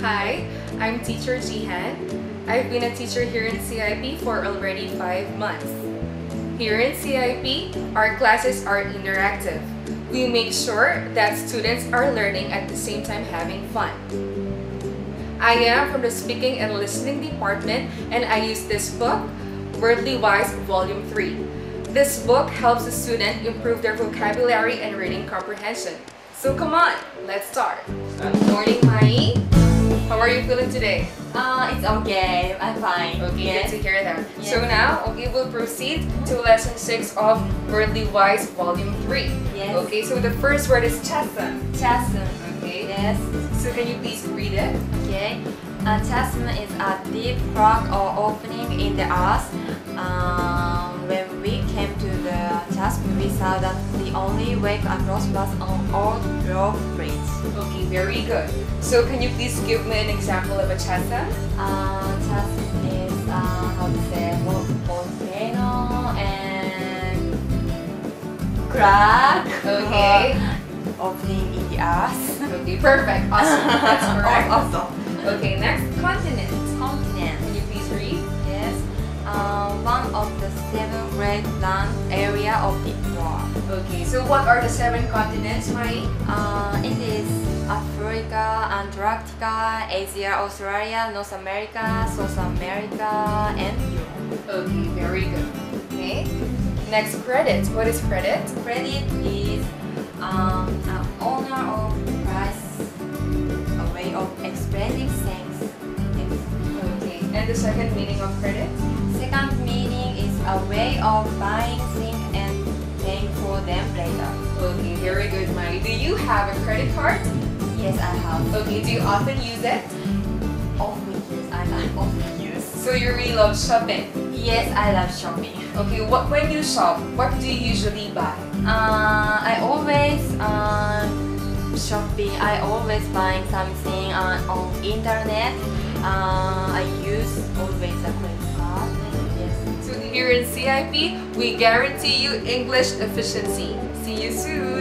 Hi, I'm teacher Jihan. I've been a teacher here in CIP for already five months. Here in CIP, our classes are interactive. We make sure that students are learning at the same time having fun. I am from the Speaking and Listening Department and I use this book, Worldly Wise Volume 3. This book helps the student improve their vocabulary and reading comprehension. So come on, let's start. Good morning, Mai. How are you feeling today? Uh, it's okay. I'm fine. Okay, yes. good to hear that. Yes. So now, okay, we'll proceed to lesson 6 of Wordly Wise Volume 3. Yes. Okay, so the first word is chasm. Chasm. Okay. Yes. So can you please read it? Okay. A chasm is a deep crack or opening in the earth. Um, only way across was on old rope bridge. Okay, very good. So can you please give me an example of a chasm? Uh, chasm is uh, how to say vol- volcano and crack. Okay. opening in the earth. Okay, perfect. Awesome. That's correct. Awesome. Okay, next continent. Continent. Can you please read? Yes. Uh, one of the seven great land area of the. Okay, so what are the seven continents, Mai? Uh, it is Africa, Antarctica, Asia, Australia, North America, South America, and Europe. Okay, very good. Okay. Next, credit. What is credit? Credit is um, an honor or prize, a way of expressing thanks. Okay. And the second meaning of credit? Second meaning is a way of buying things and paying for them later. Okay, very good, Mai. Do you have a credit card? Yes, I have. Okay, do you often use it? Often use. I like often use. So you really love shopping. Yes, I love shopping. Okay, what when you shop, what do you usually buy? Uh, I always uh, shopping. I always buying something on, on internet. Uh, I use always a credit. Yes. Here in CIP, we guarantee you English efficiency. See you soon.